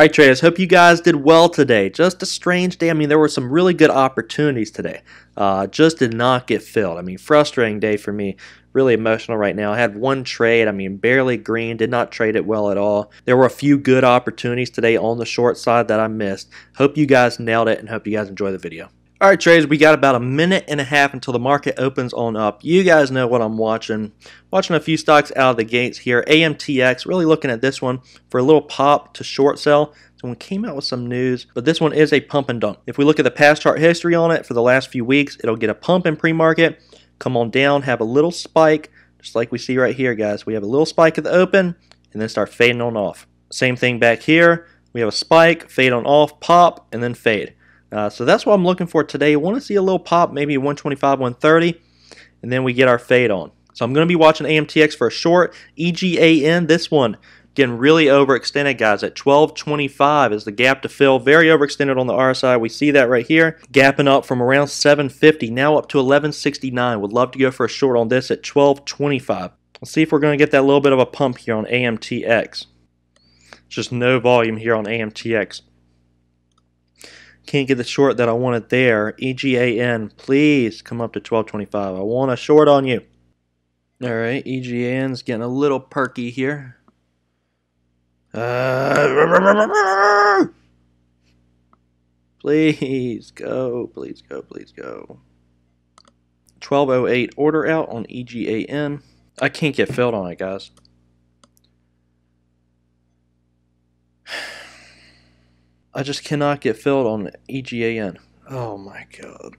All right, traders, hope you guys did well today. Just a strange day. I mean, there were some really good opportunities today. Uh, just did not get filled. I mean, frustrating day for me. Really emotional right now. I had one trade. I mean, barely green. Did not trade it well at all. There were a few good opportunities today on the short side that I missed. Hope you guys nailed it and hope you guys enjoy the video. All right, traders, we got about a minute and a half until the market opens on up. You guys know what I'm watching. Watching a few stocks out of the gates here. AMTX, really looking at this one for a little pop to short sell. So we came out with some news, but this one is a pump and dump. If we look at the past chart history on it for the last few weeks, it'll get a pump in pre-market, come on down, have a little spike, just like we see right here, guys. We have a little spike at the open, and then start fading on off. Same thing back here. We have a spike, fade on off, pop, and then fade. Uh, so that's what I'm looking for today. I want to see a little pop, maybe 125, 130, and then we get our fade on. So I'm going to be watching AMTX for a short. EGAN, this one getting really overextended, guys. At 1225 is the gap to fill. Very overextended on the RSI. We see that right here. Gapping up from around 750, now up to 1169. Would love to go for a short on this at 1225. Let's see if we're going to get that little bit of a pump here on AMTX. Just no volume here on AMTX. Can't get the short that I wanted there. EGAN, please come up to 1225. I want a short on you. All right, EGAN's getting a little perky here. Uh, please go, please go, please go. 1208 order out on EGAN. I can't get filled on it, guys. I just cannot get filled on EGAN. Oh my god.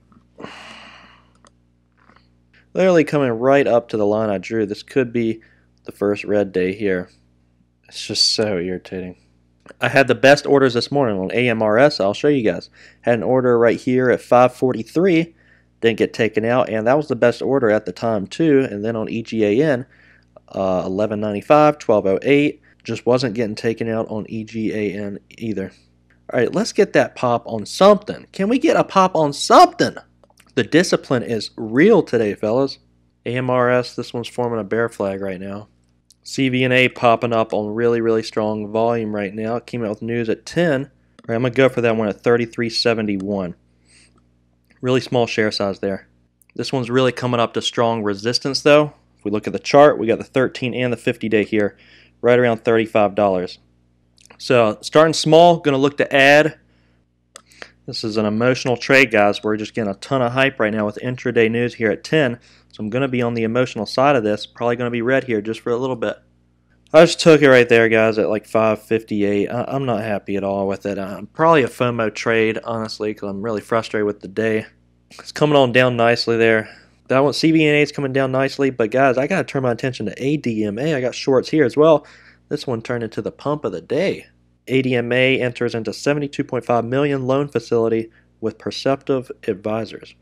Literally coming right up to the line I drew. This could be the first red day here. It's just so irritating. I had the best orders this morning on AMRS. I'll show you guys. Had an order right here at 543. Didn't get taken out, and that was the best order at the time too. And then on EGAN, uh, 1195, 1208. Just wasn't getting taken out on EGAN either. All right, let's get that pop on something. Can we get a pop on something? The discipline is real today, fellas. AMRS, this one's forming a bear flag right now. CVNA popping up on really, really strong volume right now. It came out with news at 10. All right, I'm going to go for that one at 33.71. Really small share size there. This one's really coming up to strong resistance, though. If we look at the chart, we got the 13 and the 50 day here, right around $35. So starting small, going to look to add. This is an emotional trade, guys. We're just getting a ton of hype right now with intraday news here at 10. So I'm going to be on the emotional side of this. Probably going to be red here just for a little bit. I just took it right there, guys, at like 558. I'm not happy at all with it. I'm probably a FOMO trade, honestly, because I'm really frustrated with the day. It's coming on down nicely there. That one, CVNA is coming down nicely, but guys, I got to turn my attention to ADMA. I got shorts here as well. This one turned into the pump of the day. ADMA enters into 72.5 million loan facility with Perceptive Advisors.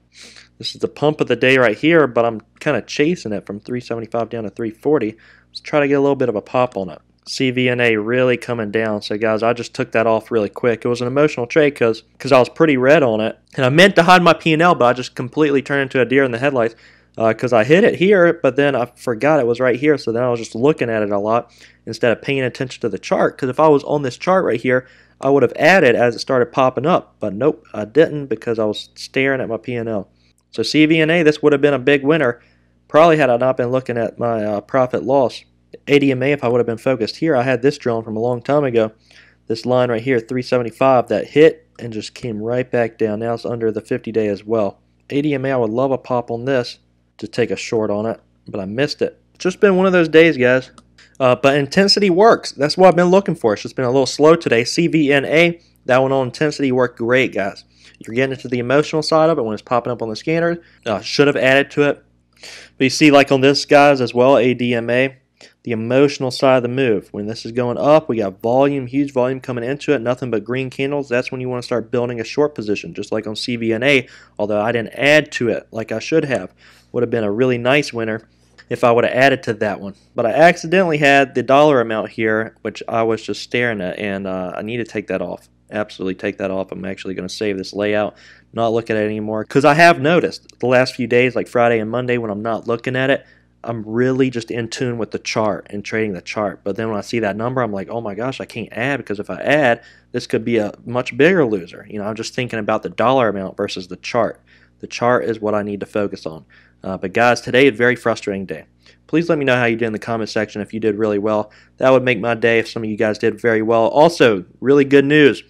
This is the pump of the day right here, but I'm kind of chasing it from 375 down to 340. Let's try to get a little bit of a pop on it. CVNA really coming down. So guys, I just took that off really quick. It was an emotional trade because because I was pretty red on it, and I meant to hide my P&L, but I just completely turned into a deer in the headlights because uh, I hit it here, but then I forgot it was right here. So then I was just looking at it a lot instead of paying attention to the chart. Because if I was on this chart right here, I would have added as it started popping up. But nope, I didn't because I was staring at my P&L. So CVNA, this would have been a big winner. Probably had I not been looking at my uh, profit loss. ADMA, if I would have been focused here, I had this drawn from a long time ago. This line right here, 375, that hit and just came right back down. Now it's under the 50 day as well. ADMA, I would love a pop on this to take a short on it, but I missed it. It's just been one of those days, guys. Uh, but intensity works. That's what I've been looking for. It's just been a little slow today. CVNA, that one on intensity worked great, guys. You're getting into the emotional side of it when it's popping up on the scanner. Uh, should have added to it. But you see, like on this, guys, as well, ADMA, the emotional side of the move. When this is going up, we got volume, huge volume coming into it, nothing but green candles. That's when you want to start building a short position, just like on CVNA, although I didn't add to it like I should have would have been a really nice winner if I would have added to that one. But I accidentally had the dollar amount here, which I was just staring at, and uh, I need to take that off. Absolutely take that off. I'm actually going to save this layout, not look at it anymore, because I have noticed the last few days, like Friday and Monday, when I'm not looking at it, I'm really just in tune with the chart and trading the chart. But then when I see that number, I'm like, oh my gosh, I can't add because if I add, this could be a much bigger loser. You know, I'm just thinking about the dollar amount versus the chart. The chart is what I need to focus on. Uh, but guys, today a very frustrating day. Please let me know how you did in the comment section if you did really well. That would make my day if some of you guys did very well. Also, really good news.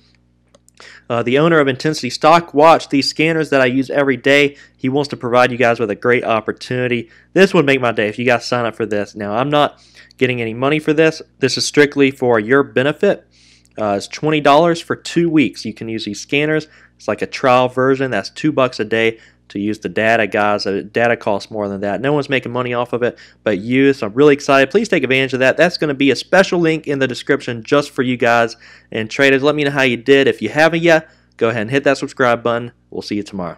Uh, the owner of Intensity Stock Watch, these scanners that I use every day, he wants to provide you guys with a great opportunity. This would make my day if you guys sign up for this. Now, I'm not getting any money for this. This is strictly for your benefit. Uh, it's $20 for two weeks. You can use these scanners. It's like a trial version. That's two bucks a day to use the data, guys. The data costs more than that. No one's making money off of it but you, so I'm really excited. Please take advantage of that. That's going to be a special link in the description just for you guys and traders. Let me know how you did. If you haven't yet, go ahead and hit that subscribe button. We'll see you tomorrow.